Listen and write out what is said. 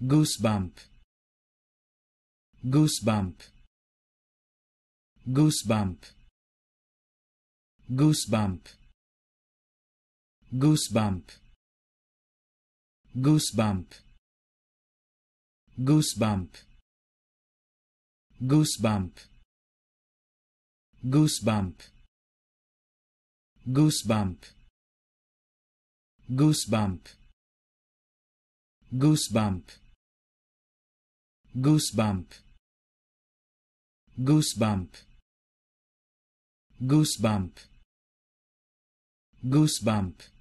goosebump goosebump goosebump goosebump goosebump goosebump goosebump goosebump goosebump goosebump goosebump goosebump goosebump. Goosebump. Goosebump. Goosebump